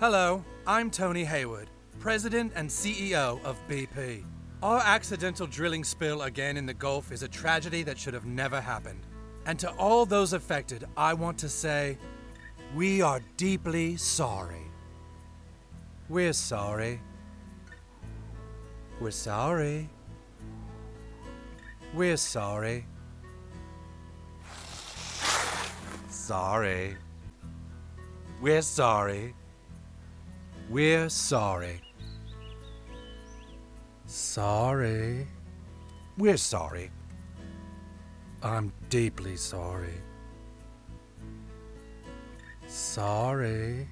Hello, I'm Tony Hayward, President and CEO of BP. Our accidental drilling spill again in the Gulf is a tragedy that should have never happened. And to all those affected, I want to say, we are deeply sorry. We're sorry. We're sorry. We're sorry. Sorry. We're sorry. We're sorry. Sorry. We're sorry. I'm deeply sorry. Sorry.